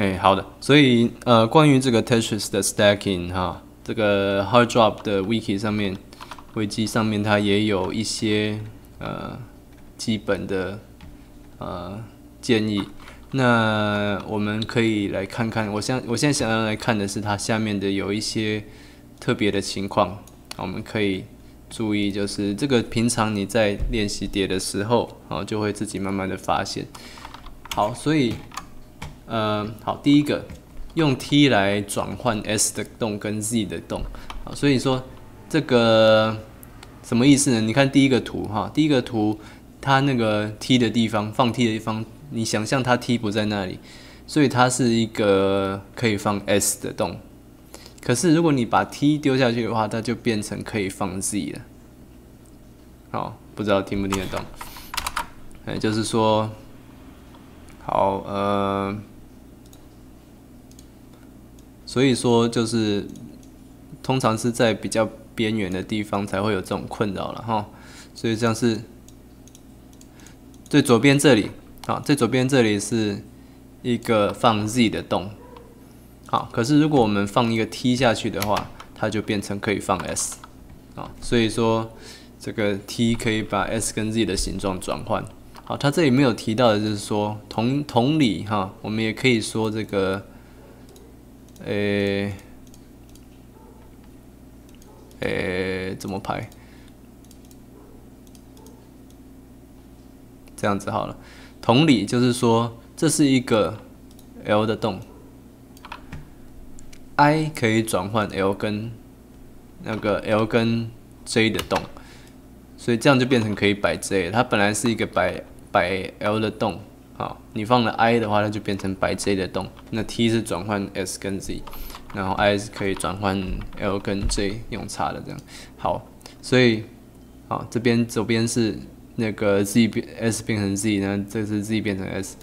哎，好的。所以呃，关于这个 Tetris 的 stacking 哈，这个 Hard Drop 的 Wiki 上面，维基上面它也有一些呃基本的呃建议。那我们可以来看看，我想我现在想要来看的是它下面的有一些特别的情况，我们可以注意，就是这个平常你在练习叠的时候，啊，就会自己慢慢的发现。好，所以，呃，好，第一个用 T 来转换 S 的动跟 Z 的动，啊，所以说这个什么意思呢？你看第一个图哈，第一个图它那个 T 的地方放 T 的地方。你想象它 T 不在那里，所以它是一个可以放 S 的洞。可是如果你把 T 丢下去的话，它就变成可以放 Z 了。好，不知道听不听得懂？哎，就是说，好，呃，所以说就是通常是在比较边缘的地方才会有这种困扰了哈。所以像是最左边这里。好，最左边这里是一个放 Z 的洞。好，可是如果我们放一个 T 下去的话，它就变成可以放 S。啊，所以说这个 T 可以把 S 跟 Z 的形状转换。好，它这里没有提到的就是说，同同理哈，我们也可以说这个，诶，诶，怎么排？这样子好了。同理，就是说，这是一个 L 的洞，I 可以转换 L 跟那个 L 跟 J 的洞，所以这样就变成可以摆 J。它本来是一个摆摆 L 的洞，好，你放了 I 的话，它就变成白 J 的洞。那 T 是转换 S 跟 Z，然后 I 是可以转换 L 跟 J 用叉的这样。好，所以好，这边左边是。那个 z 变 s 变成 z 那？这是 z 变成 s。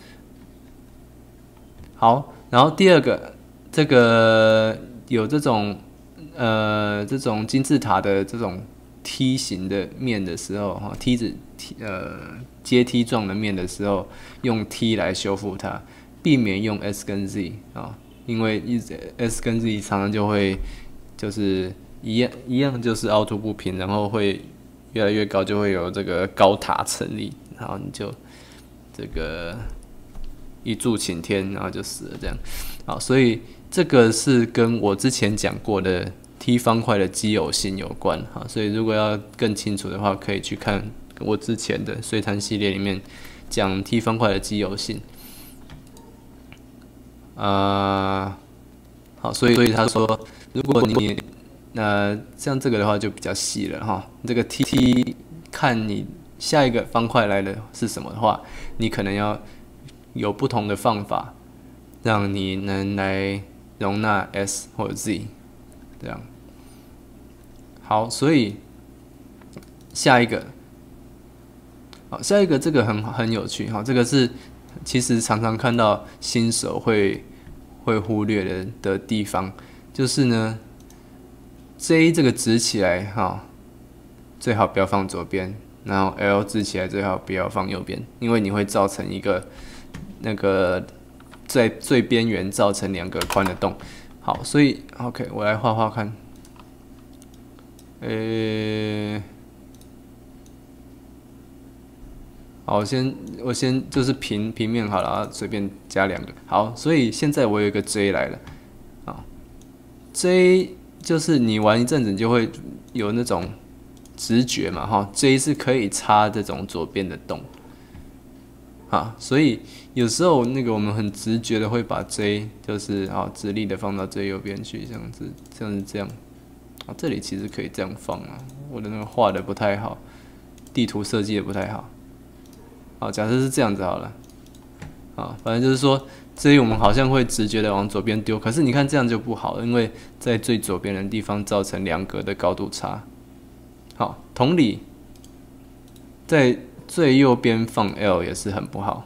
好，然后第二个，这个有这种呃这种金字塔的这种梯形的面的时候，哈，梯子梯呃阶梯状的面的时候，用 t 来修复它，避免用 s 跟 z 啊，因为一 s 跟 z 常常就会就是一样一样就是凹凸不平，然后会。越来越高，就会有这个高塔成立，然后你就这个一柱擎天，然后就死了这样。好，所以这个是跟我之前讲过的 T 方块的奇偶性有关哈。所以如果要更清楚的话，可以去看我之前的碎摊系列里面讲 T 方块的奇偶性。啊，好，所以所以他说，如果你那像这个的话就比较细了哈，这个 T T 看你下一个方块来的是什么的话，你可能要有不同的方法，让你能来容纳 S 或者 Z 这样。好，所以下一个，好，下一个这个很很有趣哈，这个是其实常常看到新手会会忽略的的地方，就是呢。J 这个直起来哈，最好不要放左边，然后 L 直起来最好不要放右边，因为你会造成一个那个在最边缘造成两个宽的洞。好，所以 OK，我来画画看。呃，好，先我先就是平平面好了，随便加两个。好，所以现在我有一个 J 来了，啊，J。就是你玩一阵子，你就会有那种直觉嘛，哈，J 是可以插这种左边的洞，啊，所以有时候那个我们很直觉的会把 J 就是啊直立的放到最右边去，这样子，这样子这样，啊，这里其实可以这样放啊，我的那个画的不太好，地图设计的不太好，好，假设是这样子好了，啊，反正就是说。所以我们好像会直觉的往左边丢，可是你看这样就不好了，因为在最左边的地方造成两格的高度差。好，同理，在最右边放 L 也是很不好。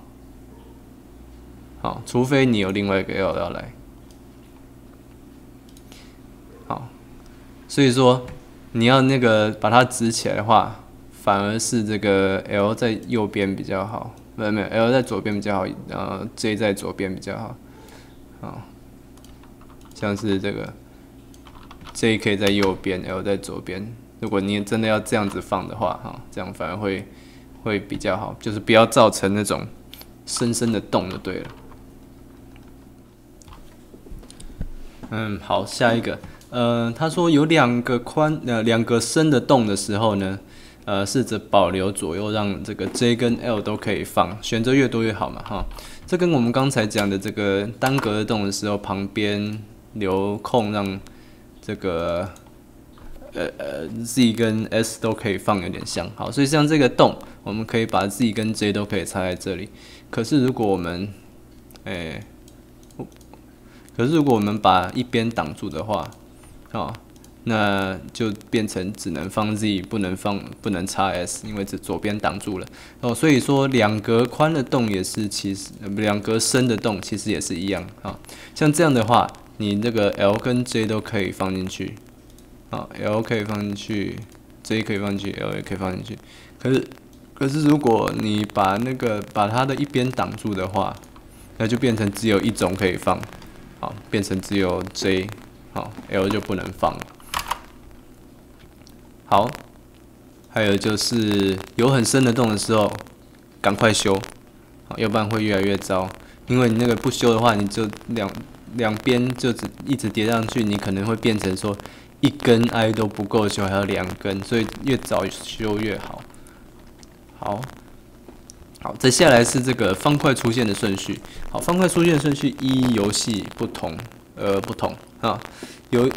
好，除非你有另外一个 L 要来。好，所以说你要那个把它直起来的话，反而是这个 L 在右边比较好。没有没有，L 在左边比较好，然后 J 在左边比较好。啊，像是这个 J 可以在右边，L 在左边。如果你真的要这样子放的话，哈，这样反而会会比较好，就是不要造成那种深深的洞就对了。嗯，好，下一个，呃，他说有两个宽呃两个深的洞的时候呢，呃，试着保留左右，让这个 J 跟 L 都可以放，选择越多越好嘛，哈。这跟我们刚才讲的这个单格的洞的时候，旁边留空让这个呃呃 Z 跟 S 都可以放有点像，好，所以像这个洞，我们可以把 Z 跟 J 都可以插在这里。可是如果我们，诶。可是如果我们把一边挡住的话，哦，那就变成只能放 Z，不能放，不能插 S，因为这左边挡住了。哦，所以说两格宽的洞也是其实，两格深的洞其实也是一样啊。像这样的话，你这个 L 跟 J 都可以放进去，好，L 可以放进去，J 可以放进去，L 也可以放进去。可是，可是如果你把那个把它的一边挡住的话，那就变成只有一种可以放。好，变成只有 J，好，L 就不能放。好，还有就是有很深的洞的时候，赶快修，好，要不然会越来越糟。因为你那个不修的话，你就两两边就只一直叠上去，你可能会变成说一根 I 都不够修，还有两根，所以越早修越好。好。好，接下来是这个方块出现的顺序。好，方块出现的顺序依游戏不同而不同啊。有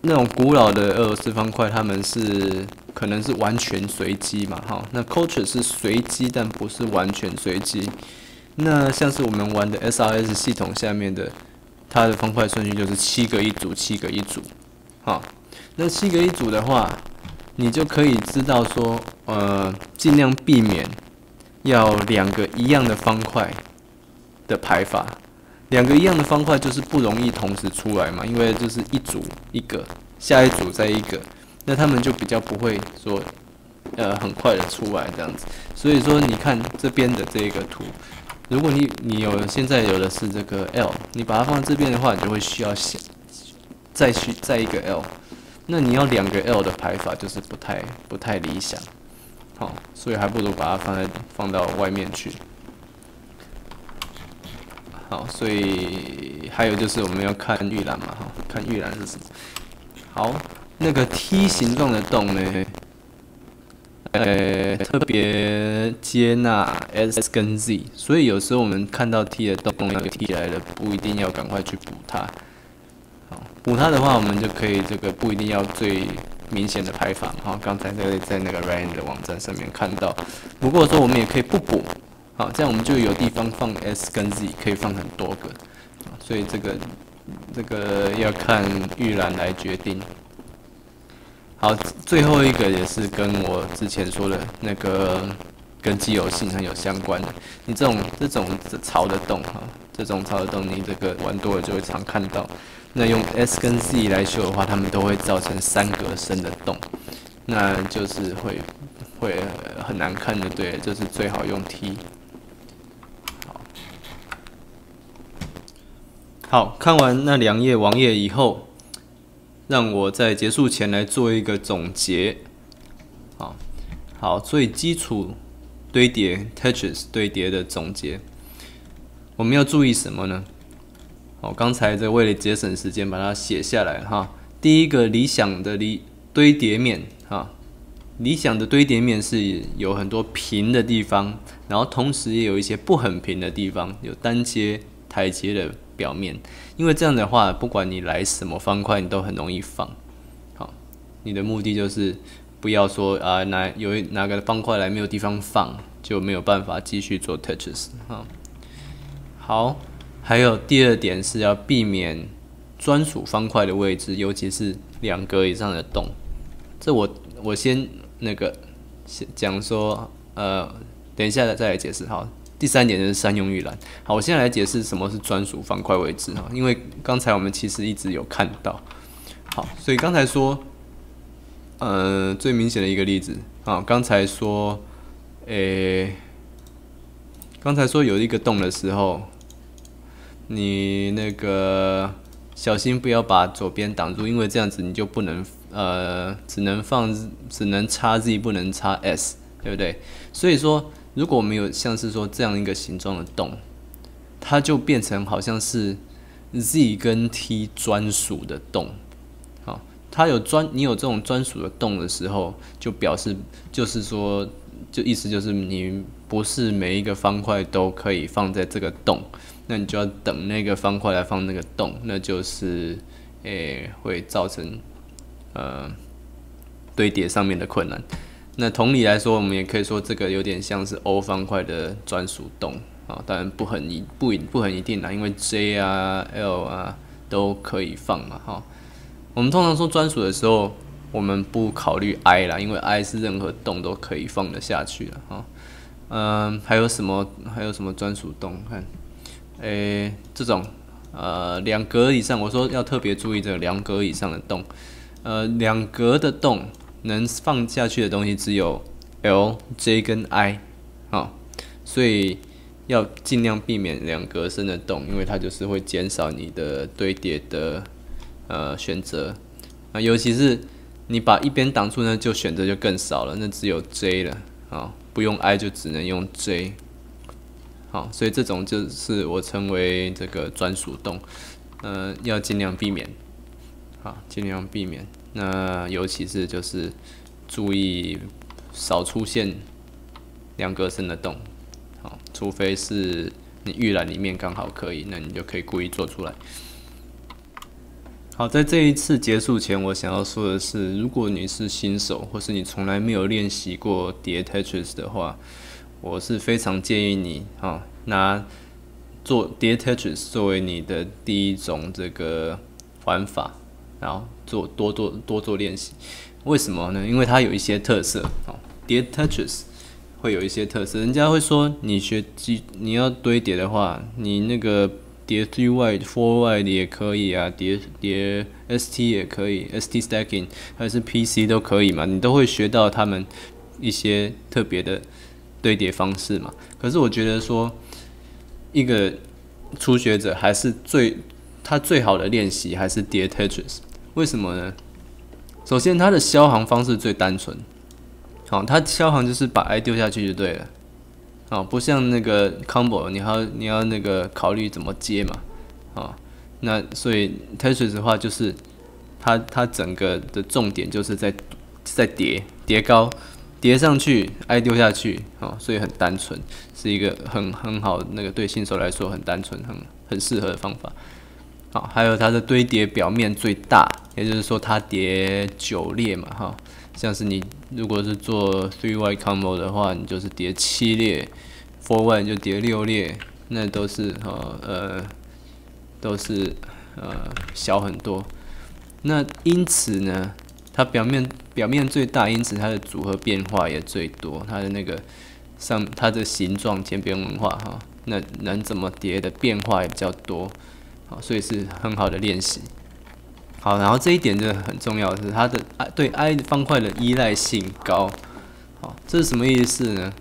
那种古老的俄罗斯方块，他们是可能是完全随机嘛，哈。那 culture 是随机，但不是完全随机。那像是我们玩的 SRS 系统下面的，它的方块顺序就是七个一组，七个一组。哈，那七个一组的话，你就可以知道说，呃，尽量避免。要两个一样的方块的排法，两个一样的方块就是不容易同时出来嘛，因为就是一组一个，下一组再一个，那他们就比较不会说，呃，很快的出来这样子。所以说，你看这边的这个图，如果你你有现在有的是这个 L，你把它放这边的话，你就会需要先再去再一个 L，那你要两个 L 的排法就是不太不太理想。好，所以还不如把它放在放到外面去。好，所以还有就是我们要看预览嘛，哈，看预览是什么。好，那个梯形状的洞呢，呃，特别接纳 S 跟 Z，所以有时候我们看到 T 的洞有 T 来了，不一定要赶快去补它。补它的话，我们就可以这个不一定要最。明显的排法，好，刚才在在那个 Ryan 的网站上面看到。不过说我们也可以不补，好，这样我们就有地方放 S 跟 Z，可以放很多个，所以这个这个要看预览来决定。好，最后一个也是跟我之前说的那个跟既有性很有相关的。你这种这种槽的洞哈，这种槽的洞，你这个玩多了就会常看到。那用 S 跟 Z 来修的话，它们都会造成三格深的洞，那就是会会很难看的，对，就是最好用 T。好，好看完那两页网页以后，让我在结束前来做一个总结。好，好，最基础堆叠 Touches 堆叠的总结，我们要注意什么呢？好，刚才这为了节省时间，把它写下来哈。第一个理想的理堆叠面哈，理想的堆叠面是有很多平的地方，然后同时也有一些不很平的地方，有单阶台阶的表面。因为这样的话，不管你来什么方块，你都很容易放。好，你的目的就是不要说啊，哪有哪个方块来没有地方放，就没有办法继续做 touches 哈。好。还有第二点是要避免专属方块的位置，尤其是两格以上的洞。这我我先那个先讲说，呃，等一下再来解释哈。第三点就是三用预览。好，我现在来解释什么是专属方块位置哈，因为刚才我们其实一直有看到。好，所以刚才说，呃，最明显的一个例子啊，刚才说，诶，刚才说有一个洞的时候。你那个小心不要把左边挡住，因为这样子你就不能呃，只能放只能插 Z 不能插 S，对不对？所以说，如果我们有像是说这样一个形状的洞，它就变成好像是 Z 跟 T 专属的洞。好，它有专你有这种专属的洞的时候，就表示就是说，就意思就是你不是每一个方块都可以放在这个洞。那你就要等那个方块来放那个洞，那就是诶会造成呃堆叠上面的困难。那同理来说，我们也可以说这个有点像是 O 方块的专属洞啊，当然不很一不不很一定啦，因为 J 啊 L 啊都可以放嘛哈。我们通常说专属的时候，我们不考虑 I 啦，因为 I 是任何洞都可以放得下去了哈。嗯，还有什么还有什么专属洞？看。诶，这种呃两格以上，我说要特别注意这两格以上的洞，呃两格的洞能放下去的东西只有 L、J 跟 I，啊，所以要尽量避免两格深的洞，因为它就是会减少你的堆叠的呃选择。啊，尤其是你把一边挡住呢，就选择就更少了，那只有 J 了啊，不用 I 就只能用 J。所以这种就是我称为这个专属洞，呃，要尽量避免，好，尽量避免。那尤其是就是注意少出现两格深的洞，好，除非是你预览里面刚好可以，那你就可以故意做出来。好，在这一次结束前，我想要说的是，如果你是新手，或是你从来没有练习过叠 Tetris 的话。我是非常建议你啊拿做叠 Tetris 作为你的第一种这个玩法，然后做多做多做练习。为什么呢？因为它有一些特色哦。叠 Tetris 会有一些特色，人家会说你学基你要堆叠的话，你那个叠 three y four y 的也可以啊，叠叠 st 也可以，st stacking 还是 pc 都可以嘛，你都会学到他们一些特别的。堆叠方式嘛，可是我觉得说，一个初学者还是最他最好的练习还是叠 Tetris，为什么呢？首先，它的消行方式最单纯，好，它消行就是把 i 丢下去就对了，好，不像那个 combo，你要你要那个考虑怎么接嘛，啊，那所以 Tetris 的话就是它它整个的重点就是在在叠叠高。叠上去，挨丢下去，哦，所以很单纯，是一个很很好那个对新手来说很单纯、很很适合的方法。好，还有它的堆叠表面最大，也就是说它叠九列嘛，哈，像是你如果是做 three y combo 的话，你就是叠七列；four y 就叠六列，那都是哈呃都是呃小很多。那因此呢？它表面表面最大，因此它的组合变化也最多。它的那个上它的形状渐变文化哈，那能怎么叠的变化也比较多，好，所以是很好的练习。好，然后这一点就很重要是它的对 i 方块的依赖性高。好，这是什么意思呢？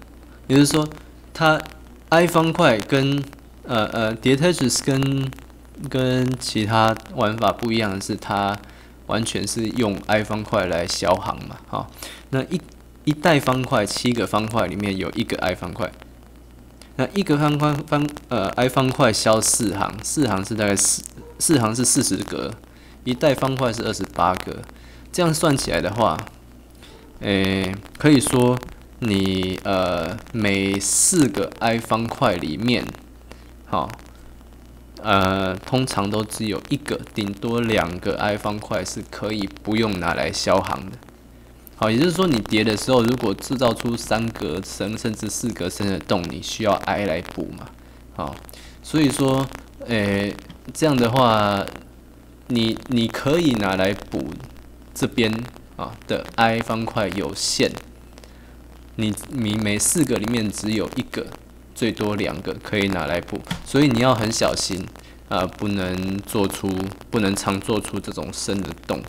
也就是说，它 i 方块跟呃呃叠 t e t r s 跟跟其他玩法不一样的是它。完全是用 i 方块来消行嘛，好，那一一袋方块七个方块里面有一个 i 方块，那一个方块方呃 i 方块消四行，四行是大概四四行是四十格，一袋方块是二十八格，这样算起来的话，诶，可以说你呃每四个 i 方块里面，好。呃，通常都只有一个，顶多两个 i 方块是可以不用拿来消行的。好，也就是说，你叠的时候，如果制造出三格深甚至四格深的洞，你需要 i 来补嘛？好，所以说，诶，这样的话，你你可以拿来补这边啊的 i 方块有限，你你每四个里面只有一个。最多两个可以拿来补，所以你要很小心啊，不能做出不能常做出这种深的洞。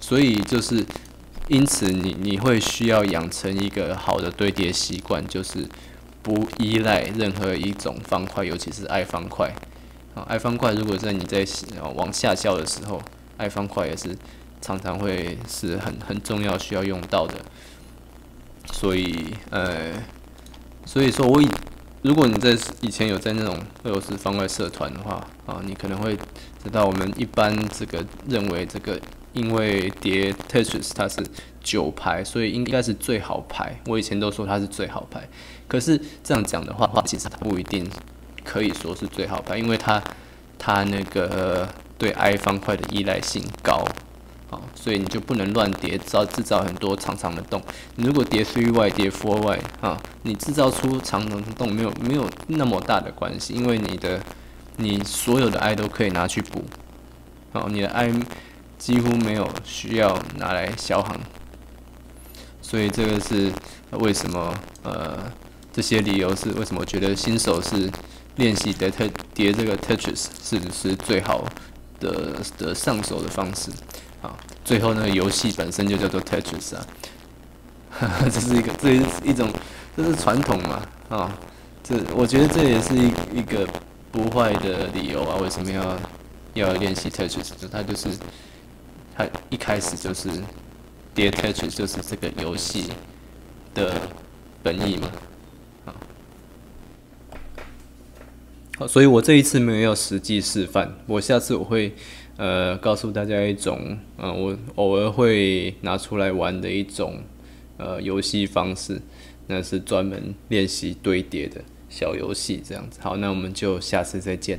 所以就是因此你你会需要养成一个好的堆叠习惯，就是不依赖任何一种方块，尤其是爱方块啊，i 方块如果在你在往下消的时候，i 方块也是常常会是很很重要需要用到的。所以，呃，所以说我以如果你在以前有在那种俄罗斯方块社团的话，啊，你可能会知道我们一般这个认为这个。因为叠 Tetris 它是九排，所以应该是最好排。我以前都说它是最好排，可是这样讲的话，话其实它不一定可以说是最好排，因为它它那个对 i 方块的依赖性高，啊，所以你就不能乱叠，造制造很多长长的洞。你如果叠 three y 叠 four y 啊，你制造出长长的洞没有没有那么大的关系，因为你的你所有的 i 都可以拿去补，好，你的 i。几乎没有需要拿来消航，所以这个是为什么？呃，这些理由是为什么？觉得新手是练习的特叠这个 Tetris 是是最好的的上手的方式。啊，最后那个，游戏本身就叫做 Tetris 啊，这是一个这是一种这是传统嘛？啊，这我觉得这也是一一个不坏的理由啊。为什么要要练习 Tetris？它就是。它一开始就是叠 Tetris，就是这个游戏的本意嘛，好，所以我这一次没有要实际示范，我下次我会呃告诉大家一种，呃，我偶尔会拿出来玩的一种呃游戏方式，那是专门练习堆叠的小游戏，这样子。好，那我们就下次再见。